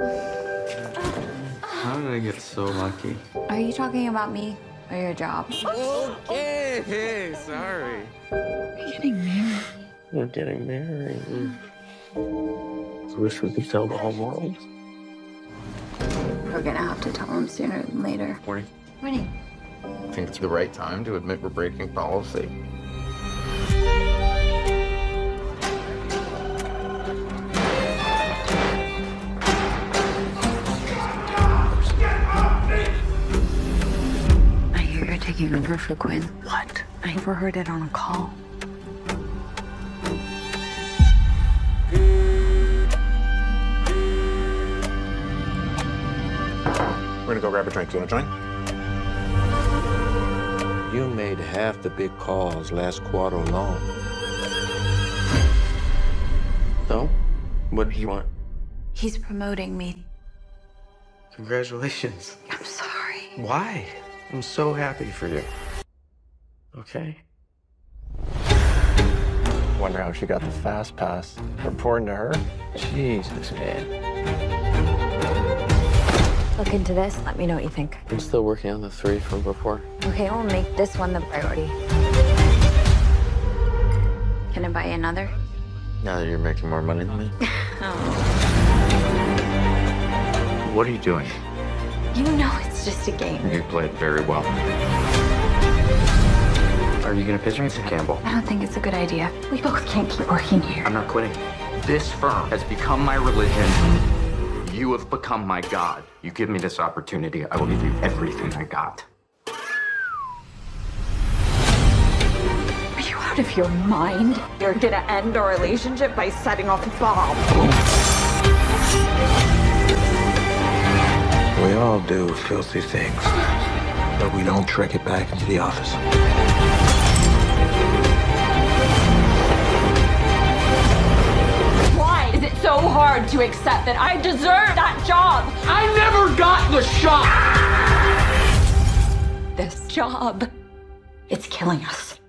How did I get so lucky? Are you talking about me or your job? Okay, sorry. We're getting married? We're getting married. I wish we could tell the whole world. We're gonna have to tell him sooner than later. Morning. Morning. I think it's the right time to admit we're breaking policy. Taking over for Quinn. What? I overheard it on a call. We're gonna go grab a drink. You wanna join? You made half the big calls last quarter alone. So, what do you want? He's promoting me. Congratulations. I'm sorry. Why? I'm so happy for you. Okay. Wonder how she got the fast pass. Reporting to her? Jesus, man. Look into this. Let me know what you think. I'm still working on the three from before. Okay, we'll make this one the priority. Can I buy you another? Now that you're making more money than me. Oh. What are you doing? You know it's just a game. You played very well. Are you gonna pitch me to Campbell? I don't think it's a good idea. We both can't keep working here. I'm not quitting. This firm has become my religion. You have become my God. You give me this opportunity, I will give you everything I got. Are you out of your mind? You're gonna end our relationship by setting off a bomb. We all do filthy things, but we don't trick it back into the office. Why is it so hard to accept that I deserve that job? I never got the shot! This job, it's killing us.